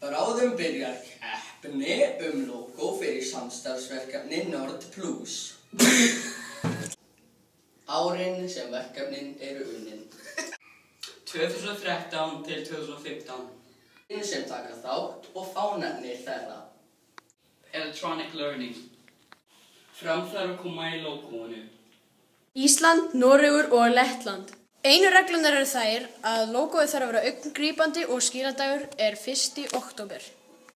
Bráðum byrjar keppni um logo fyrir samstarfsverkefni Nord Plus. Árin sem verkefnin eru unnin. 2013 til 2015 Árin sem taka þátt og fánefnir þeirra. Electronic Learning Fram þarf að koma í logoinu Ísland, Noregur og Lettland. Einu reglunar eru þær að logoið þarf að vera augngrípandi og skiladagur er 1. oktober.